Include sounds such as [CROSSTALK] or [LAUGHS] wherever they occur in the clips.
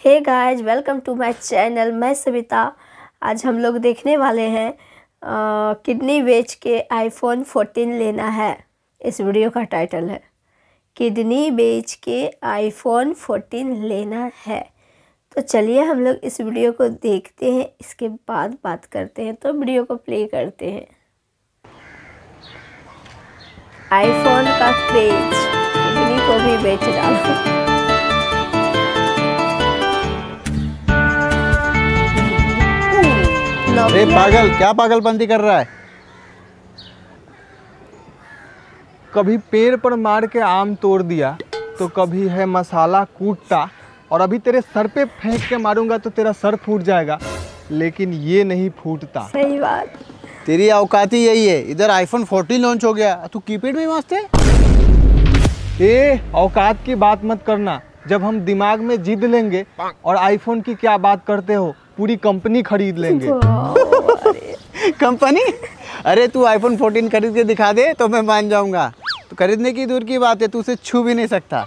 Hey guys welcome to my channel मैं सविता। आज हम लोग देखने वाले हैं किडनी बेच के आईफोन 14 लेना है। इस वीडियो का टाइटल है, किडनी बेच के आईफोन 14 लेना है। तो चलिए हम लोग इस वीडियो को देखते हैं, इसके बाद बात करते हैं। तो वीडियो को प्ले करते हैं। आईफोन का क्रेज किडनी को भी बेच डालो। अरे पागल क्या पागलपंती कर रहा है? कभी पेड़ पर मार के आम तोड़ दिया तो कभी है मसाला कूटता और अभी तेरे सर पे फेंक के मारूँगा तो तेरा सर फूट जाएगा लेकिन ये नहीं फूटता। सही बात। तेरी औकात ही यही है। इधर आईफोन 14 लॉन्च हो गया। तू कीपैड में मस्त है? ए औकात की बात मत करना। जब हम दिमाग में जिद लेंगे और आईफोन की क्या बात करते हो पूरी कंपनी खरीद लेंगे। [LAUGHS] कंपनी? अरे तू आईफोन 14 खरीद के दिखा दे तो मैं मान जाऊँगा। तो खरीदने की दूर की बात है तू उसे छू भी नहीं सकता।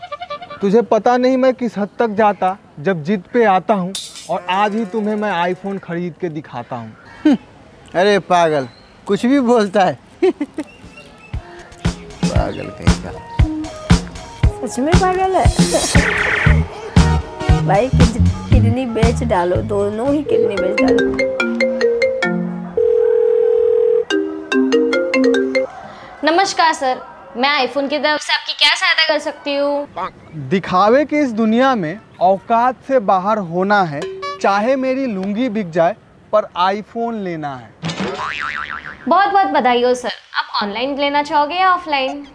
तुझे पता नहीं मैं किस हद तक जाता जब जिद पे आता हूँ और आज ही तुम्हें मैं आईफोन खरीद के दिखाता हूँ। [LAUGHS] अरे पागल कुछ भी बोलता है। [LAUGHS] पागल कहीं का। सच में पागल है। भाई किडनी बेच डालो दोनों ही किडनी बेच डालो। नमस्कार सर। मैं आईफोन की तरफ़ से आपकी क्या सहायता कर सकती हूँ? दिखावे की इस दुनिया में औकात से बाहर होना है चाहे मेरी लुंगी बिक जाए पर आईफोन लेना है। बहुत बहुत बधाई हो सर। आप ऑनलाइन लेना चाहोगे या ऑफलाइन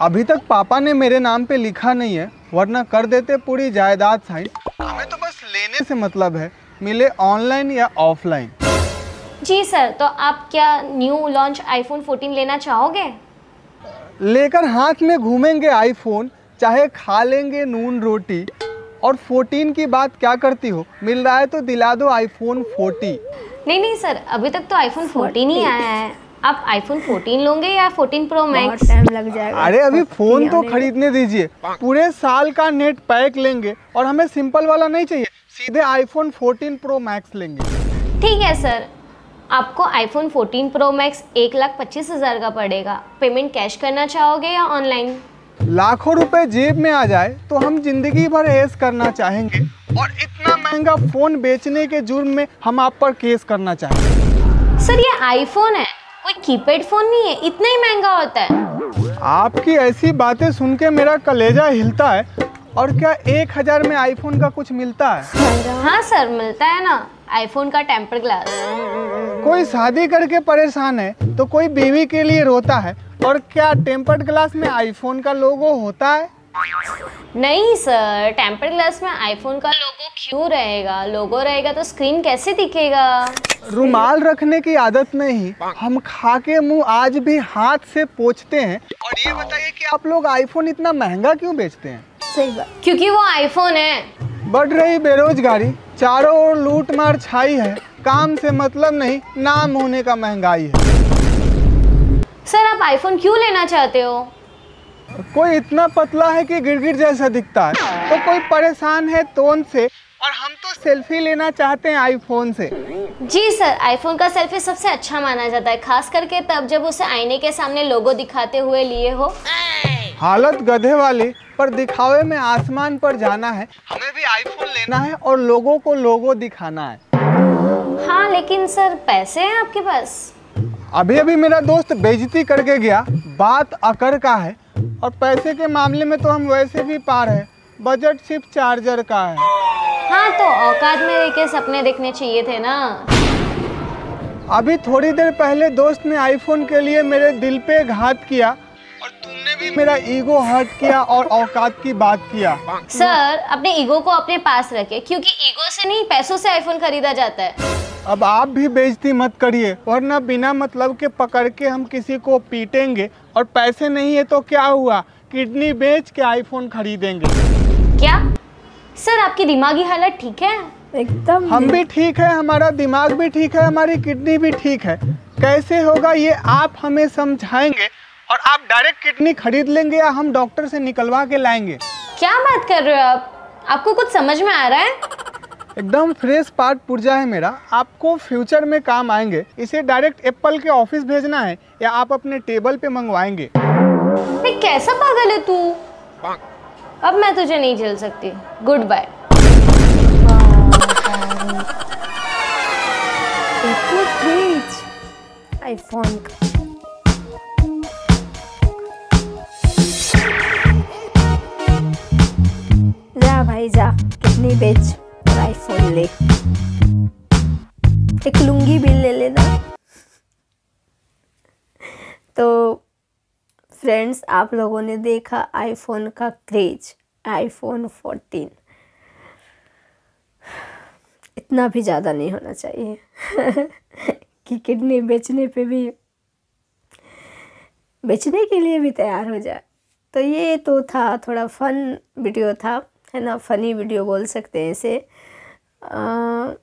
अभी तक पापा ने मेरे नाम पे लिखा नहीं है वरना कर देते पूरी जायदाद साइन। हमें तो बस लेने से मतलब है मिले ऑनलाइन या ऑफलाइन। जी सर तो आप क्या न्यू लॉन्च आईफोन 14 लेना चाहोगे? लेकर हाथ में घूमेंगे आईफोन चाहे खा लेंगे नून रोटी। और 14 की बात क्या करती हो? मिल रहा है तो दिला दो आईफोन 40 नहीं नहीं सर अभी तक तो आईफोन 14 ही आया है। आप आईफोन 14 लोगे या 14 प्रो मैक्स टाइम लग जाएगा। अरे अभी फ़ोन तो खरीदने दीजिए। पूरे साल का नेट पैक लेंगे और हमें सिंपल वाला नहीं चाहिए सीधे आईफोन 14 प्रो मैक्स लेंगे। ठीक है सर आपको आईफोन 14 प्रो मैक्स एक लाख पच्चीस हज़ार का पड़ेगा। पेमेंट कैश करना चाहोगे या ऑनलाइन लाखों रुपए जेब में आ जाए तो हम ज़िंदगी भर ऐश करना चाहेंगे और इतना महँगा फ़ोन बेचने के जुर्म में हम आप पर केस करना चाहेंगे। सर ये आईफोन है। कोई कीपैड फ़ोन नहीं है? इतना ही महँगा होता है। आपकी ऐसी बातें सुन के मेरा कलेजा हिलता है और क्या एक हज़ार में आईफोन का कुछ मिलता है? हाँ सर मिलता है ना। आईफोन का टेम्पर ग्लास कोई शादी करके परेशान है तो कोई बीवी के लिए रोता है और क्या टेम्पर्ड ग्लास में आईफोन का लोगो होता है? नहीं सर टेम्पर ग्लास में आईफोन का लोगो क्यों रहेगा? लोगो रहेगा तो स्क्रीन कैसे दिखेगा? रुमाल रखने की आदत नहीं। हम खा के मुँह आज भी हाथ से पोछते हैं। और ये बताइए कि आप लोग आईफोन इतना महँगा क्यों बेचते हैं? सही बात। क्योंकि वो आईफोन है। बढ़ रही बेरोजगारी चारों ओर लूट मार छाई है। काम से मतलब नहीं नाम होने का महँगाई है। सर आप आईफोन क्यों लेना चाहते हो? कोई इतना पतला है कि गिरगिट जैसा दिखता है। तो कोई परेशान है टोन से और हम तो सेल्फी लेना चाहते हैं आईफोन से। जी सर आईफोन का सेल्फी सबसे अच्छा माना जाता है खास करके तब जब उसे आईने के सामने लोगो दिखाते हुए लिए हो। हालत गधे वाली पर दिखावे में आसमान पर जाना है। हमें भी आईफोन लेना है और लोगों को लोगो दिखाना है। हाँ लेकिन सर पैसे हैं आपके पास? अभी अभी मेरा दोस्त बेजती करके गया। बात अकर का है। और पैसे के मामले में तो हम वैसे भी पार है। बजट सिर्फ़ चार्जर का है। हाँ तो औकात में रह के सपने देखने चाहिए थे ना। अभी थोड़ी देर पहले दोस्त ने आईफोन के लिए मेरे दिल पे घात किया और तुमने भी मेरा ईगो हर्ट किया और औकात की बात किया। सर अपने ईगो को अपने पास रखे क्योंकि ईगो से नहीं पैसों से आईफोन खरीदा जाता है। अब आप भी बेइज्जती मत करिए वरना बिना मतलब के पकड़ के हम किसी को पीटेंगे और पैसे नहीं है तो क्या हुआ? किडनी बेच के आईफोन खरीदेंगे। क्या? सर आपकी दिमागी हालत ठीक है? एकदम हम भी ठीक है हमारा दिमाग भी ठीक है हमारी किडनी भी ठीक है। कैसे होगा ये आप हमें समझाएँगे और आप डायरेक्ट किडनी खरीद लेंगे या हम डॉक्टर से निकलवा के लाएँगे। क्या बात कर रहे हो आप? आपको कुछ समझ में आ रहा है? एकदम फ्रेश पार्ट पुर्जा है मेरा। आपको फ्यूचर में काम आएँगे। इसे डायरेक्ट एप्पल के ऑफ़िस भेजना है या आप अपने टेबल पे मंगवाएँगे। कैसा पागल है तू? अब मैं तुझे नहीं झेल सकती। गुड बाय आईफोन का। जा भाई जा। कितनी बेच। आईफोन ले। एक लुंगी भी ले लेना। तो फ्रेंड्स, आप लोगों ने देखा आईफोन का क्रेज आईफोन 14 इतना भी ज़्यादा नहीं होना चाहिए। [LAUGHS] कि किडनी बेचने पे भी, बेचने के लिए भी तैयार हो जाए। तो ये तो था, थोड़ा फन वीडियो था, है ना? फनी वीडियो बोल सकते हैं इसे। अ,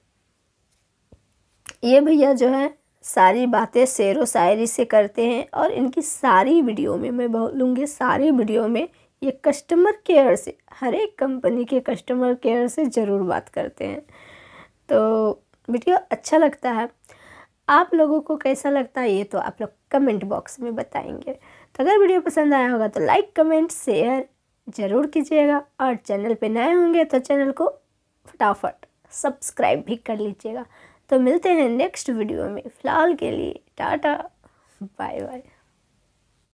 ये भैया जो है सारी बातें शेर व शायरी से करते हैं और इनकी सारी वीडियो में मैं बोलूँगी सारी वीडियो में ये कस्टमर केयर से हर एक कंपनी के कस्टमर केयर से ज़रूर बात करते हैं। तो वीडियो अच्छा लगता है। आप लोगों को कैसा लगता है ये तो आप लोग कमेंट बॉक्स में बताएँगे। तो अगर वीडियो पसंद आया होगा तो लाइक कमेंट शेयर ज़रूर कीजिएगा। और चैनल पे नए होंगे तो चैनल को फटाफट सब्सक्राइब भी कर लीजिएगा। तो मिलते हैं नेक्स्ट वीडियो में। फ़िलहाल के लिए टाटा बाय बाय